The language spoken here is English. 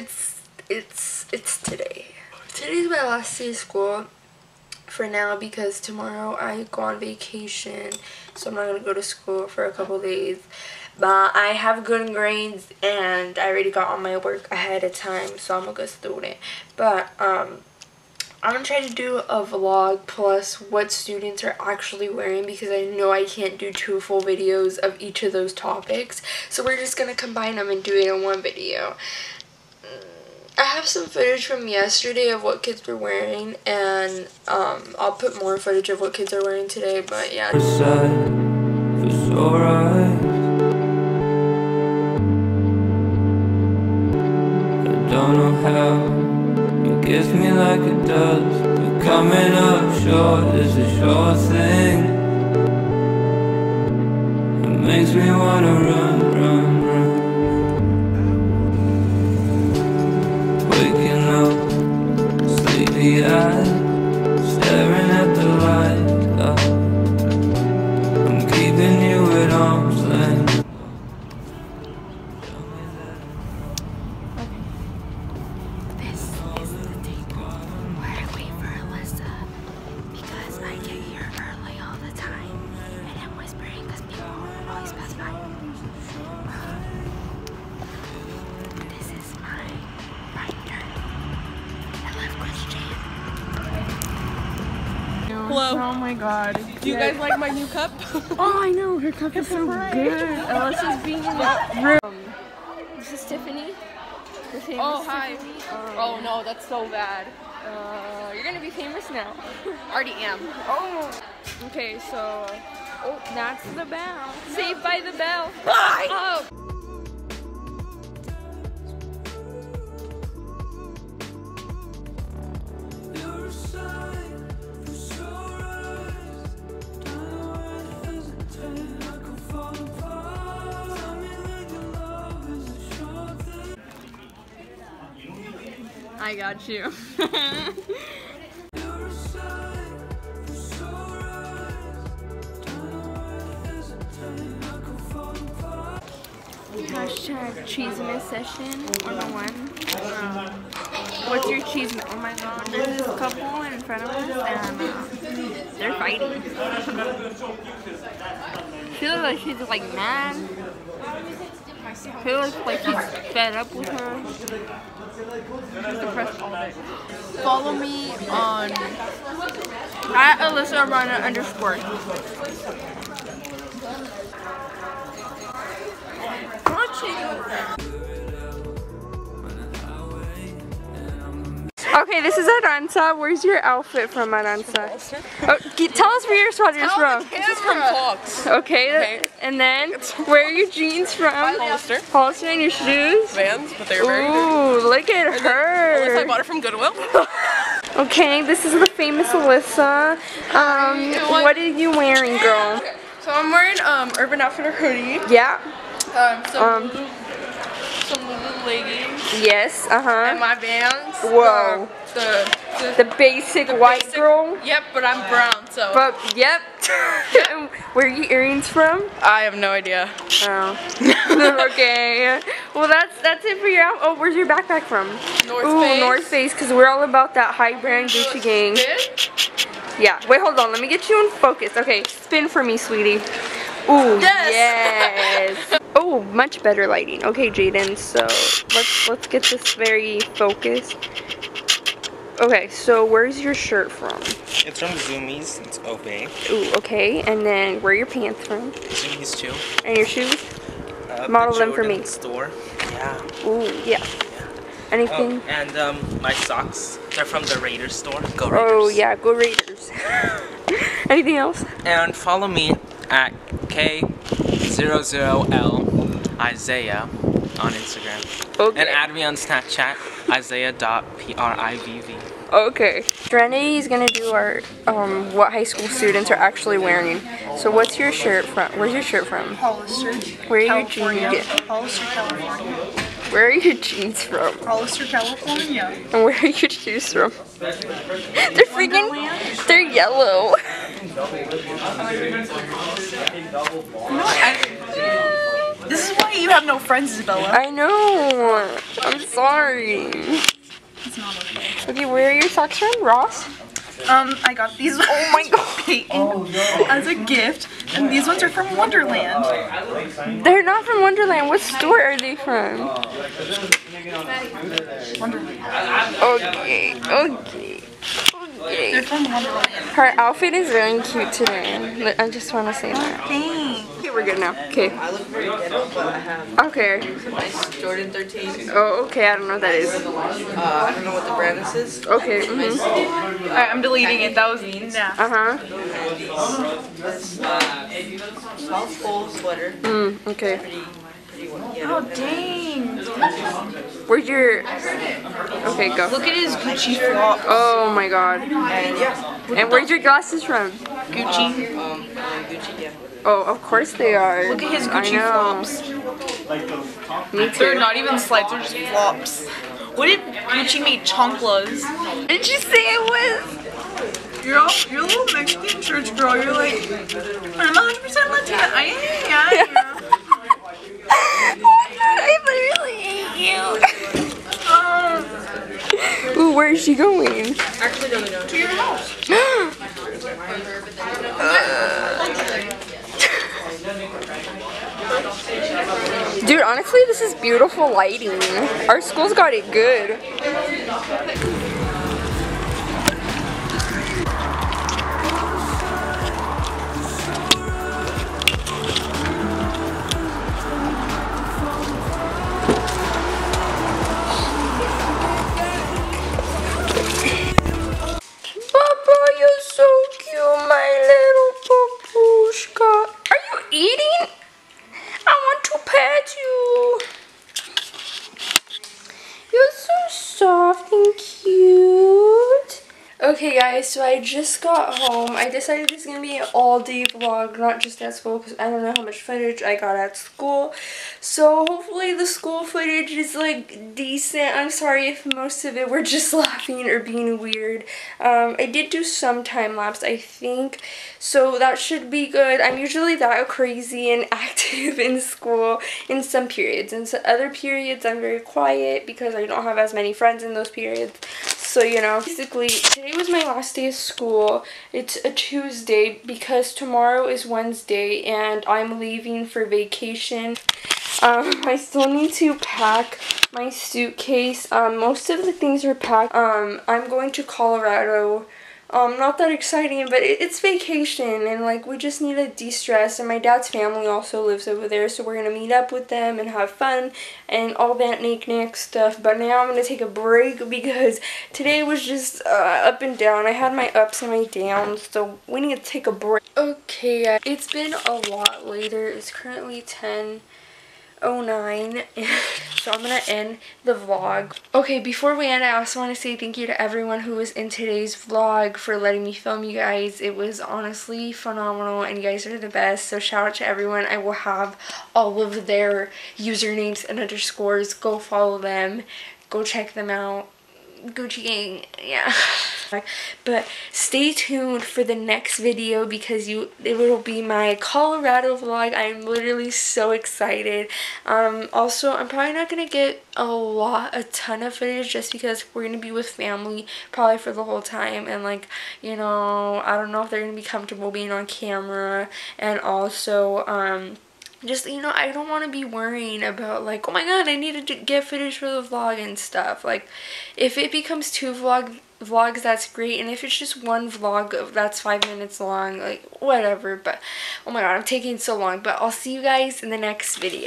It's it's it's today. Today's my last day of school for now because tomorrow I go on vacation, so I'm not gonna go to school for a couple days. But I have good grades and I already got all my work ahead of time, so I'm a good student. But um I'm gonna try to do a vlog plus what students are actually wearing because I know I can't do two full videos of each of those topics. So we're just gonna combine them and do it in one video. I have some footage from yesterday of what kids were wearing and um, I'll put more footage of what kids are wearing today, but yeah. don't know how me like does But coming up short is a sure thing. It makes me wanna run, Hello. Oh my god. Do you guys like my new cup? oh, I know. Her cup is so good. Alyssa's being in that room. This is Tiffany. Oh, hi. Um, oh, no, that's so bad. Uh, you're gonna be famous now. Already am. Oh. Okay, so. Oh, that's the bell. Saved by the bell. Bye. Oh. I got you. Hashtag cheesiness session 101. Um, what's your cheese? Oh my god, there's this couple in front of us and uh, they're fighting. she looks like she's like mad. He looks like he's fed up with her. He's depressed all day. Follow me on at Alyssa Runner underscore. Okay, this is Aranza. Where's your outfit from, Aranza? Oh, tell us where your sweater's from. This is from Fox. Okay, Okay. and then where are your jeans from? Hollister. Hollister and your shoes? Vans, but they're very good. Ooh, look at Alyssa, I bought it from Goodwill. Okay, this is the famous Alyssa. Um, what are you wearing, girl? So I'm wearing um Urban Outfitter hoodie, Yeah. um some Um, Lulu leggings, Yes. Uh and my Vans. Whoa. The the, The basic white basic- girl. Yep, but I'm brown, so But yep. Where are your earrings from? I have no idea. Oh. okay. Well, that's that's it for your out. Oh, where's your backpack from? North Ooh, Face. North Face, because we're all about that high brand Gucci gang. This? Yeah. Wait, hold on. Let me get you in focus. Okay, spin for me, sweetie. Ooh, Yes. yes. oh, much better lighting. Okay, Jaden. So let's let's get this very focused. Okay, so where's your shirt from? It's from Zumiez. It's Obey. Ooh, okay. And then where are your pants from? Zumiez too. And your shoes? Uh, Model the them for me. Store. Yeah. Ooh, yeah. Anything? Oh, and um, my socks. They're from the Raiders store. Go Raiders. Oh, yeah, go Raiders. Anything else? And follow me at K00L Isaiah on Instagram. Okay. And add me on Snapchat, Isaiah.privv. Okay. Serenity is gonna do our um what high school students are actually wearing. So what's your shirt from? Where's your shirt from? Hollister, Where are your jeans? Hollister, California. Where are your jeans from? Hollister, California. And where are your shoes from? They're freaking. They're yellow. This is why you have no friends, Isabella. I know. I'm sorry. It's not okay. Okay, where are your socks from? Ross? Um, I got these. Oh my god. Peyton as a gift, and these ones are from Wonderland. They're not from Wonderland. What store are they from? Wonderland. Okay, okay. Okay. Her outfit is really cute today. I just want to say that. Thanks. Okay, we're good now. Okay. I look very ghetto, but I have Okay. Jordan 13. Oh, okay. I don't know what that is. Uh, I don't know what the brand this is. Okay. Mm-hmm. Alright, I'm deleting it. That was nah. Uh huh. And these, uh, South Pole sweater. Mm, okay. Pretty, pretty ghetto. Oh dang! Where's your? Okay, go. Look at his Gucci flop. Oh my god. And yeah, And where's your glasses from? Gucci. um, and Gucci, yeah. Oh, of course they are. Look at his I Gucci know. flops. Me They're not even slides. They're just flops. What did Gucci make chanclas? Did you say it was? You're all, you're a little Mexican church girl. You're like, I'm 100% Latina. I am. Yeah. oh my god, I literally hate you. Um, Ooh, where is she going? Actually, no, no, no. to your house. Dude, honestly, this is beautiful lighting. Our school's got it good. Okay guys, so I just got home. I decided this is gonna be an all day vlog, not just at school because I don't know how much footage I got at school. So hopefully the school footage is like decent. I'm sorry if most of it were just laughing or being weird. Um, I did do some time lapse, I think, so that should be good. I'm usually that crazy and active in school in some periods. In other periods, I'm very quiet because I don't have as many friends in those periods. So, you know, basically, today was my last day of school. It's a Tuesday because tomorrow is Wednesday and I'm leaving for vacation. Um, I still need to pack my suitcase. Um, most of the things are packed. Um, I'm going to Colorado. Um, not that exciting, but it, it's vacation and like we just need to de-stress and my dad's family also lives over there so we're gonna meet up with them and have fun and all that knick-knack stuff but now I'm gonna take a break because today was just uh, up and down. I had my ups and my downs so we need to take a break. Okay, it's been a lot later. It's currently 10 09 so I'm gonna end the vlog. Okay before we end I also want to say thank you to everyone who was in today's vlog for letting me film you guys. It was honestly phenomenal and you guys are the best so shout out to everyone. I will have all of their usernames and underscores. Go follow them. Go check them out Gucci gang, yeah. but stay tuned for the next video because you it will be my Colorado vlog. I'm literally so excited. Um, also, I'm probably not gonna get a lot, a ton of footage just because we're gonna be with family probably for the whole time and like you know I don't know if they're gonna be comfortable being on camera and also um just you know i don't want to be worrying about like oh my god i need to get footage for the vlog and stuff. Like if it becomes two vlog vlogs that's great and if it's just one vlog that's five minutes long like whatever but oh my god i'm taking so long but i'll see you guys in the next video